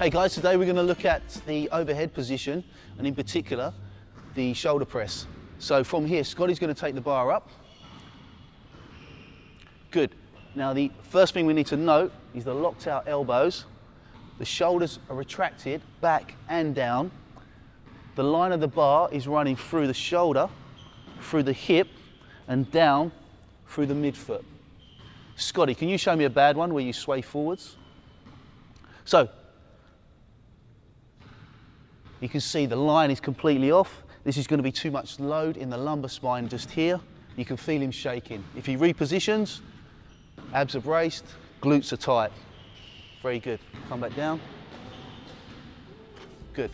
Hey guys, today we're going to look at the overhead position and in particular the shoulder press. So from here, Scotty's going to take the bar up. Good. Now the first thing we need to note is the locked out elbows. The shoulders are retracted back and down. The line of the bar is running through the shoulder, through the hip and down through the midfoot. Scotty, can you show me a bad one where you sway forwards? So you can see the line is completely off. This is going to be too much load in the lumbar spine just here. You can feel him shaking. If he repositions, abs are braced, glutes are tight. Very good. Come back down. Good.